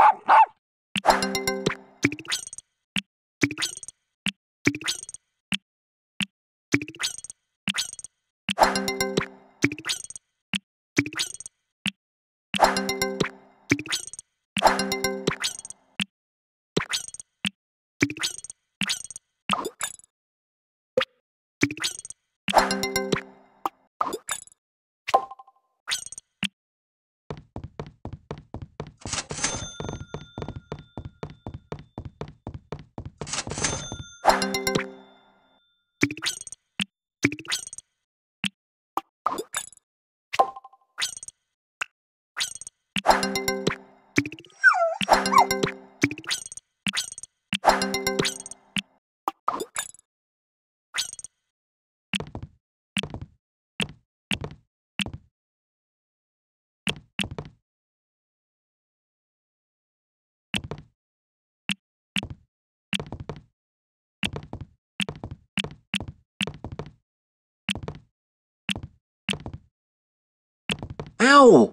Thank you. Ow!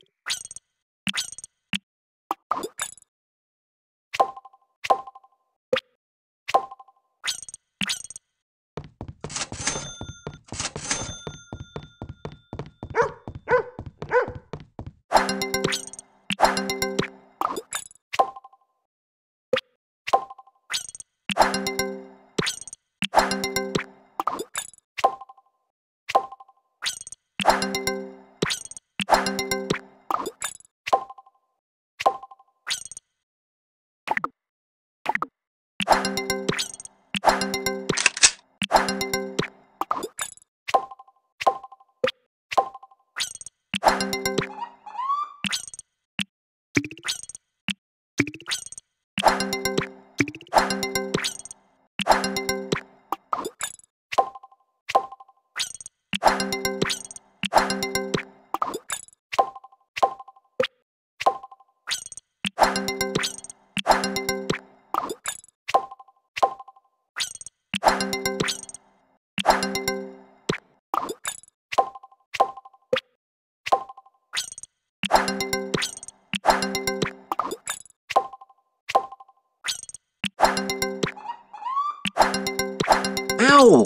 Ow!